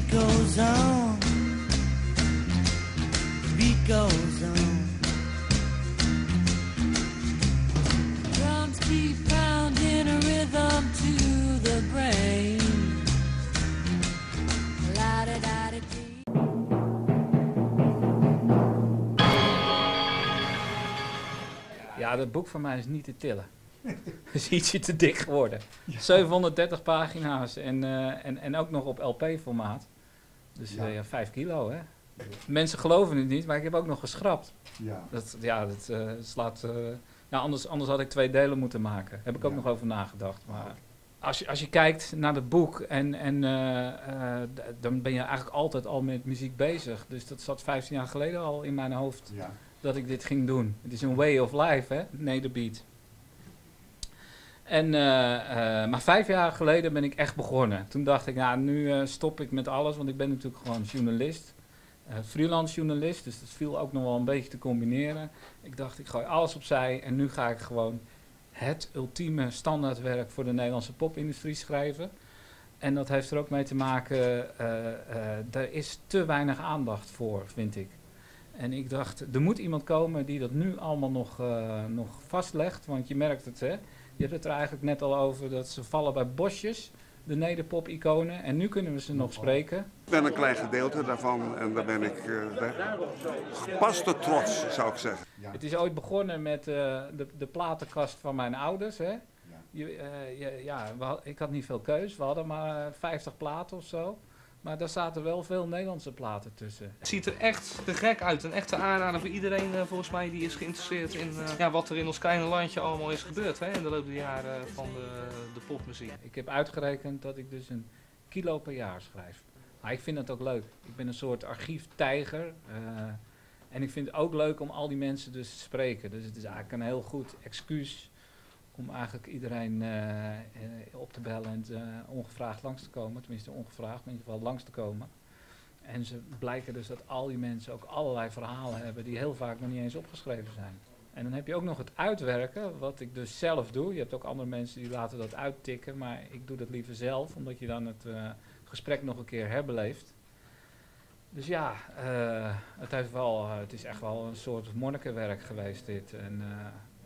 beat goes on. The beat goes on. Drums keep pounding a rhythm to the brain. Ja, dat boek van mij is niet te tillen. Het is ietsje te dik geworden. 730 pagina's en, eh, en, en ook nog op LP-formaat. Dus Ja. ja. ja, 5 kilo, hè. Mensen geloven het niet, maar ik heb ook nog geschrapt. Ja. Dat, ja, dat eh, slaat... eh, nou, anders, anders had ik twee delen moeten maken. Heb ik ook Ja. nog over nagedacht. Maar als je, als je kijkt naar het boek, en, en, eh, eh, dan ben je eigenlijk altijd al met muziek bezig. Dus dat zat 15 jaar geleden al in mijn hoofd Ja. dat ik dit ging doen. Het is een way of life, hè? Nederbeat. En, eh, eh, maar vijf jaar geleden ben ik echt begonnen. Toen dacht ik, nou, nu eh, stop ik met alles, want ik ben natuurlijk gewoon journalist. freelance journalist, dus dat viel ook nog wel een beetje te combineren. Ik dacht, ik gooi alles opzij en nu ga ik gewoon het ultieme standaardwerk voor de Nederlandse popindustrie schrijven. En dat heeft er ook mee te maken, er is te weinig aandacht voor, vind ik. En ik dacht, er moet iemand komen die dat nu allemaal nog, nog vastlegt. Want je merkt het, hè. Je hebt het er eigenlijk net al over dat ze vallen bij bosjes, de nederpop-iconen. En nu kunnen we ze nog spreken. Ik ben een klein gedeelte daarvan en daar ben ik eh, daar gepaste trots, zou ik zeggen. Ja. Het is ooit begonnen met eh, de, de platenkast van mijn ouders, hè. Je, eh, je- ja, had- ik had niet veel keus. We hadden maar eh, 50 platen of zo. Maar daar zaten wel veel Nederlandse platen tussen. Het ziet er echt te gek uit. Een echte aanrader voor iedereen eh, volgens mij die is geïnteresseerd in eh, ja, wat er in ons kleine landje allemaal is gebeurd hè, in de loop der jaren van de, de popmuziek. Ik heb uitgerekend dat ik dus een kilo per jaar schrijf. Maar ik vind het ook leuk. Ik ben een soort archieftijger. eh, en ik vind het ook leuk om al die mensen dus te spreken. Dus het is eigenlijk een heel goed excuus om eigenlijk iedereen eh, eh, op te bellen en eh, ongevraagd langs te komen. Tenminste ongevraagd, maar in ieder geval langs te komen. En ze blijken dus dat al die mensen ook allerlei verhalen hebben die heel vaak nog niet eens opgeschreven zijn. En dan heb je ook nog het uitwerken, wat ik dus zelf doe. Je hebt ook andere mensen die laten dat uittikken, maar ik doe dat liever zelf, omdat je dan het gesprek nog een keer herbeleeft. Dus ja, het, heeft wel, het is echt wel een soort monnikenwerk geweest dit. En,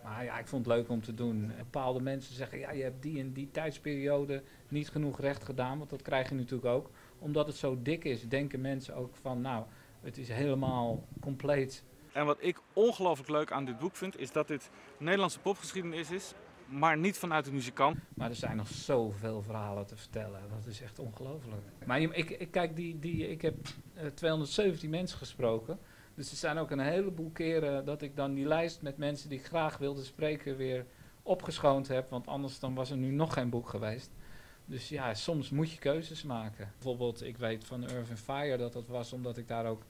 maar ja, ik vond het leuk om te doen. Bepaalde mensen zeggen, ja, je hebt die en die tijdsperiode niet genoeg recht gedaan, want dat krijg je natuurlijk ook. Omdat het zo dik is, denken mensen ook van, nou, het is helemaal compleet En wat ik ongelooflijk leuk aan dit boek vind, is dat dit Nederlandse popgeschiedenis is, maar niet vanuit de muzikant. Maar er zijn nog zoveel verhalen te vertellen. Dat is echt ongelooflijk. Maar ik, ik, kijk, die, die, ik heb eh, 217 mensen gesproken. Dus er zijn ook een heleboel keren dat ik dan die lijst met mensen die ik graag wilde spreken weer opgeschoond heb. Want anders dan was er nu nog geen boek geweest. Dus ja, soms moet je keuzes maken. Bijvoorbeeld, ik weet van Irving Fire dat dat was omdat ik daar ook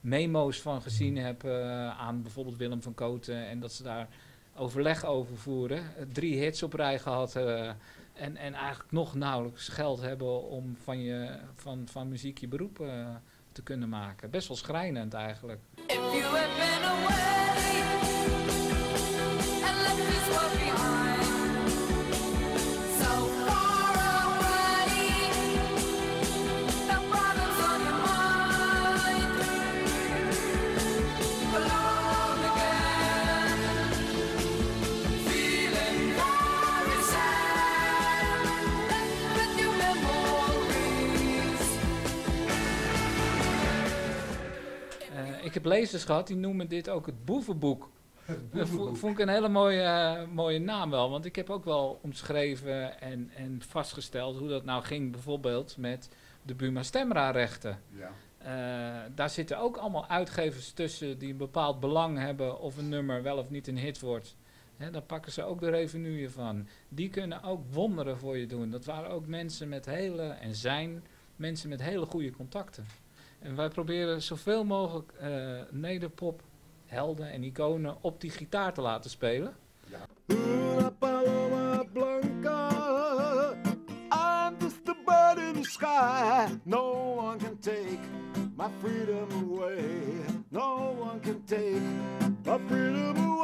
memo's van gezien heb eh, aan bijvoorbeeld Willem van Koten. En dat ze daar overleg over voeren. Eh, drie hits op rij gehad. eh, en, en eigenlijk nog nauwelijks geld hebben om van, je, van, van muziek je beroep te kunnen maken. Best wel schrijnend eigenlijk. Heb lezers gehad die noemen dit ook het boevenboek. Dat vo- vond ik een hele mooie, eh, mooie naam wel. Want ik heb ook wel omschreven en, en vastgesteld hoe dat nou ging bijvoorbeeld met de Buma Stemra rechten. Ja. Eh, daar zitten ook allemaal uitgevers tussen die een bepaald belang hebben of een nummer wel of niet een hit wordt. Hè, daar pakken ze ook de revenue van. Die kunnen ook wonderen voor je doen. Dat waren ook mensen met hele, en zijn mensen met hele goede contacten. En wij proberen zoveel mogelijk eh nederpop helden en iconen op die gitaar te laten spelen. Una paloma blanca. I'm just a bird in the sky. No one can take my freedom away. No one can take my freedom away.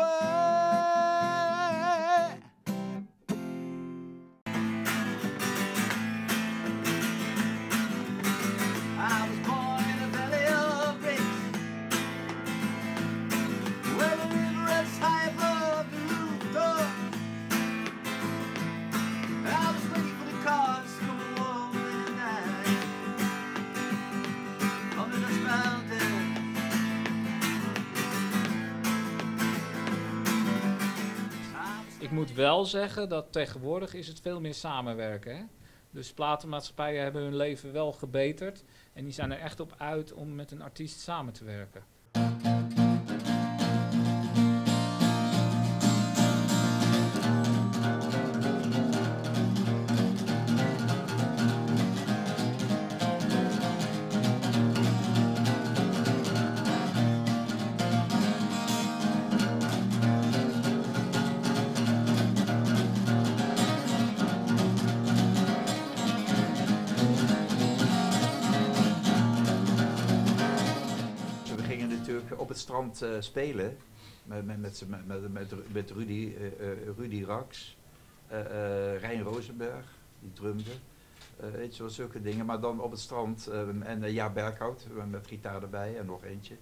Ik moet wel zeggen dat tegenwoordig is het veel meer samenwerken. Hè? Dus platenmaatschappijen hebben hun leven wel gebeterd. En die zijn er echt op uit om met een artiest samen te werken. Strand eh, spelen met, met, met, met, met, Rudy, eh, eh, Rudy Rax, Rijn Rosenberg, die drumde. Weet je wel, zulke dingen. Maar dan op het strand en Ja Berghout met gitaar erbij en nog eentje.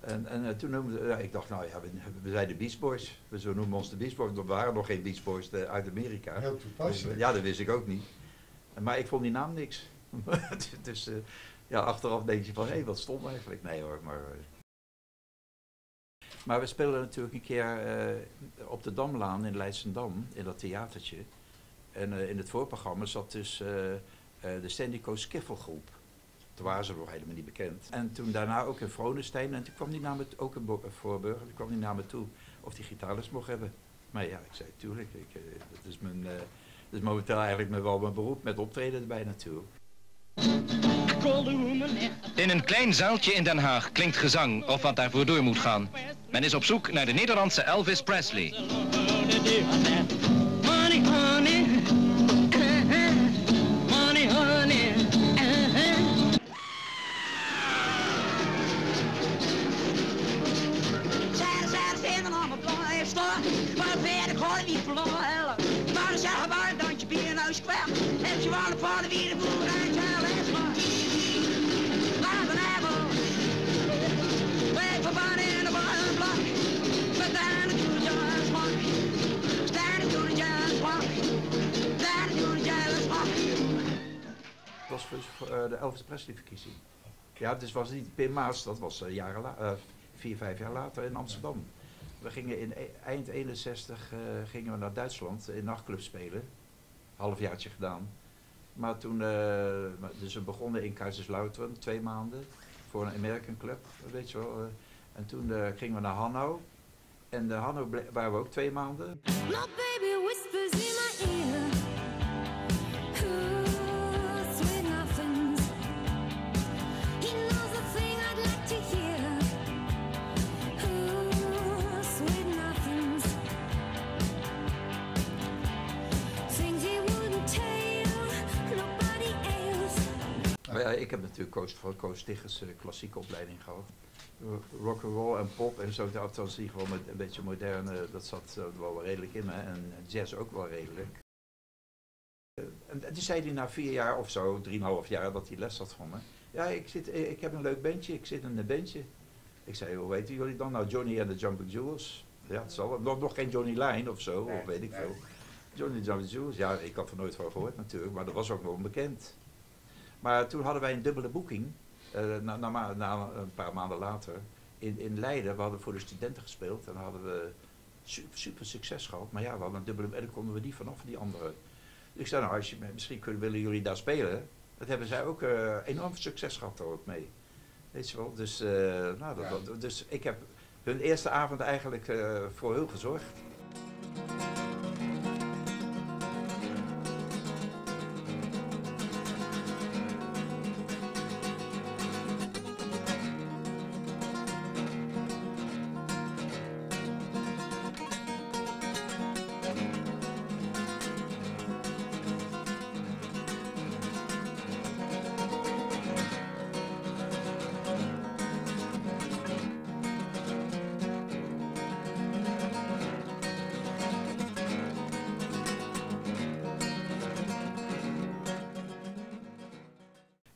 En, en toen noemde ik dacht, nou ja, we, we zijn de Beach Boys. We zo noemen ons de Beach Boys. Er waren nog geen Beach Boys uit Amerika. Heel toepasselijk. Ja, dat wist ik ook niet. Maar ik vond die naam niks. dus ja, achteraf denk je van, hé, wat stom eigenlijk. Nee hoor, maar... Maar we speelden natuurlijk een keer eh, op de Damlaan in Leidschendam, in dat theatertje. En eh, in het voorprogramma zat dus eh, de Sandico Skiffelgroep. Toen waren ze nog helemaal niet bekend. En toen daarna ook in Vronestein. En toen kwam die naar ook eh, Voorburg, toen kwam die naar me toe of die gitarist mocht hebben. Maar ja, ik zei, tuurlijk, ik, dat, is mijn, dat is momenteel eigenlijk wel mijn beroep, met optreden erbij natuurlijk. In een klein zaaltje in Den Haag klinkt gezang of wat daarvoor door moet gaan. Men is op zoek naar de Nederlandse Elvis Presley. Voor, eh, de Elvis Presley verkiezing. Ja, dus was niet Pim Maas, dat was eh, jaren eh, vier, vijf jaar later in Amsterdam. We gingen in e- eind 61 eh, gingen we naar Duitsland in nachtclub spelen. Halfjaartje gedaan. Maar toen, dus we begonnen in Kaiserslautern, twee maanden, voor een American club, weet je wel. en toen gingen we naar Hanau. En de ble- waren we ook twee maanden. My baby whispers in my ear. Ik heb natuurlijk Koos, van Koos eh, klassieke opleiding gehad. Rock and roll en pop en zo, althans die gewoon met een beetje moderne, dat zat eh, wel redelijk in me. En jazz ook wel redelijk. Eh, En toen zei hij na vier jaar of zo, drieënhalf jaar, dat hij les had van me. Ja, ik, zit, eh, ik heb een leuk bandje, ik zit in een bandje. Ik zei, hoe weten jullie dan? Nou, Johnny en de Jumping Jewels. Ja, het zal nog, nog geen Johnny Line of zo, of weet ik veel. Johnny and the Jumping Jewels, ja, ik had er nooit van gehoord natuurlijk, maar dat was ook wel onbekend. Maar toen hadden wij een dubbele boeking, eh, na, na, na een paar maanden later, in, in Leiden. We hadden voor de studenten gespeeld en dan hadden we super, super succes gehad. Maar ja, we hadden een dubbele, en dan konden we die vanaf die andere. Dus ik zei, nou, als je, misschien kunnen, willen jullie daar spelen. Dat hebben zij ook eh, enorm succes gehad daar ook mee. Weet je wel, dus, eh, nou, dat, dus ik heb hun eerste avond eigenlijk voor heel gezorgd.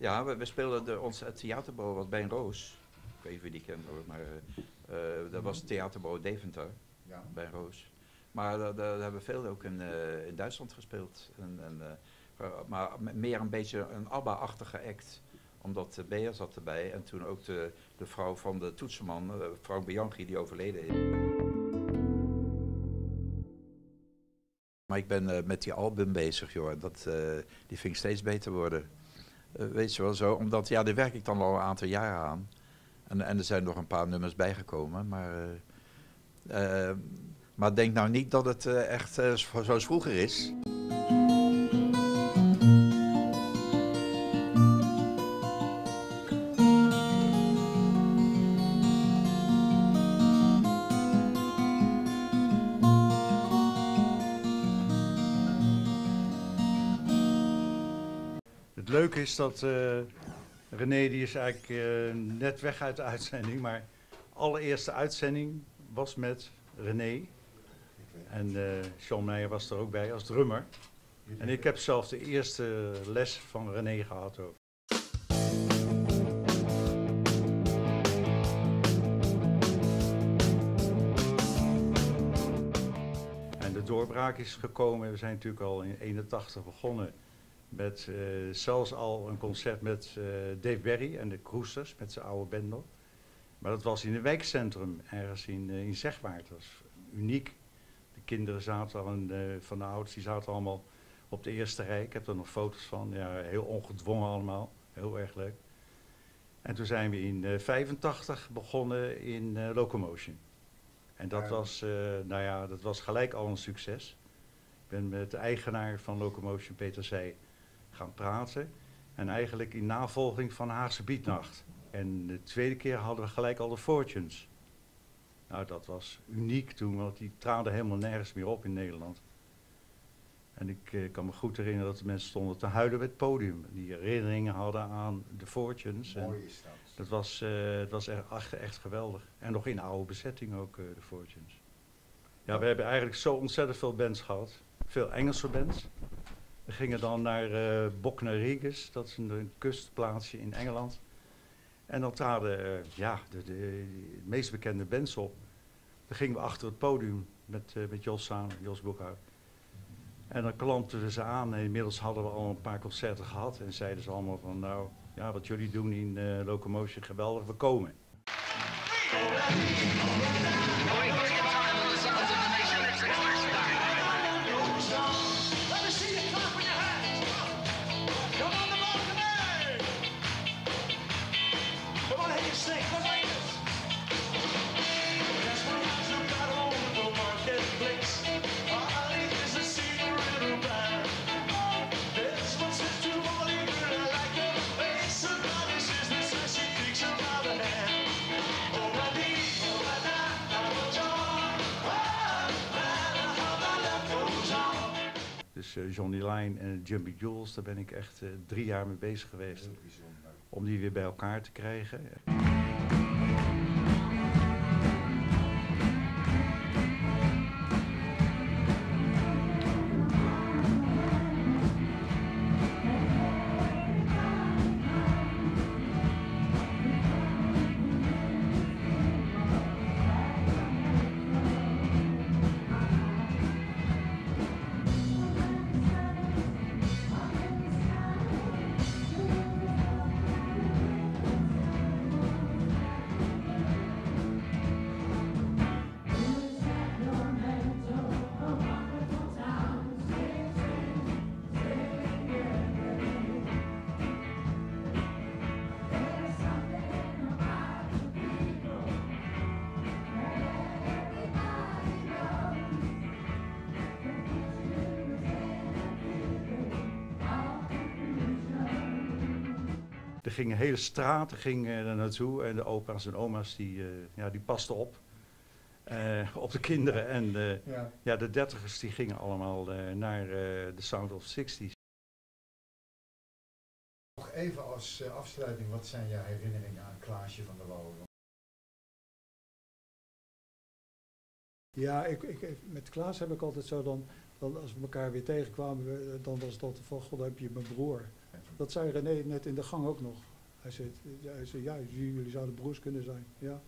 Ja, we, we speelden de, ons het theaterbureau was bij een Roos. Ik weet niet of je die kent hoor, maar eh, eh, dat was het theaterbureau Deventer Ja. bij Roos. Maar daar, daar hebben we veel ook in, eh, in Duitsland gespeeld. En, en, eh, maar meer een beetje een ABBA-achtige act. Omdat de Bea zat erbij en toen ook de, de vrouw van de toetsenman, eh, Frank Bianchi, die overleden is. Maar ik ben eh, met die album bezig, joh. Dat, eh, die vind ik steeds beter worden. Eh, weet je wel zo, omdat ja, daar werk ik dan al een aantal jaren aan. En, en er zijn nog een paar nummers bijgekomen, maar... eh, eh, maar denk nou niet dat het echt zo- zoals vroeger is. Is dat eh, René, die is eigenlijk eh, net weg uit de uitzending, maar allereerste uitzending was met René. En eh Sean Meijer was er ook bij als drummer. En ik heb zelf de eerste les van René gehad ook. En de doorbraak is gekomen. We zijn natuurlijk al in 81 begonnen met eh, zelfs al een concert met eh, Dave Berry en de Cruisers met zijn oude band nog. Maar dat was in een wijkcentrum, ergens in, eh, in Zegwaard. Dat was uniek. De kinderen zaten al, en, van de ouders, die zaten allemaal op de eerste rij. Ik heb er nog foto's van. Ja, heel ongedwongen allemaal. Heel erg leuk. En toen zijn we in eh 85 begonnen in Locomotion. En dat was, nou ja, dat was gelijk al een succes. Ik ben met de eigenaar van Locomotion, Peter Zij, gaan praten. En eigenlijk in navolging van Haagse Biednacht. En de tweede keer hadden we gelijk al de Fortunes. Nou, dat was uniek toen, want die traden helemaal nergens meer op in Nederland. En ik eh, kan me goed herinneren dat de mensen stonden te huilen bij het podium. Die herinneringen hadden aan de Fortunes. Mooi is dat. dat was, eh, het was echt, echt, echt geweldig. En nog in oude bezetting ook, eh, de Fortunes. Ja, we hebben eigenlijk zo ontzettend veel bands gehad. Veel Engelse bands. We gingen dan naar eh Bognor-Regis, dat is een, kustplaatsje in Engeland. En dan traden ja, de, de, meest bekende bands op. Dan gingen we achter het podium met, eh, met Jos samen, Jos Boekhout. En dan klampten we ze aan en inmiddels hadden we al een paar concerten gehad. En zeiden ze allemaal van nou, ja, wat jullie doen in eh, Locomotion, geweldig, we komen. Dus Johnny Line en Jumpy Jules, daar ben ik echt eh, drie jaar mee bezig geweest. Om die weer bij elkaar te krijgen. Er gingen hele straten gingen er naartoe en de opa's en oma's die, eh, ja, die pasten op. eh, op de kinderen en eh, Ja. ja, de dertigers die gingen allemaal eh, naar eh, de Sound of 60s. Nog even als eh, afsluiting, wat zijn jouw herinneringen aan Klaasje van der Wouwen? Ja, ik, ik, met Klaas heb ik altijd zo dan, dan als we elkaar weer tegenkwamen, dan was het altijd van, god, dan heb je mijn broer. Dat zei René net in de gang ook nog. Hij zei, hij zei, ja jullie zouden broers kunnen zijn. Ja.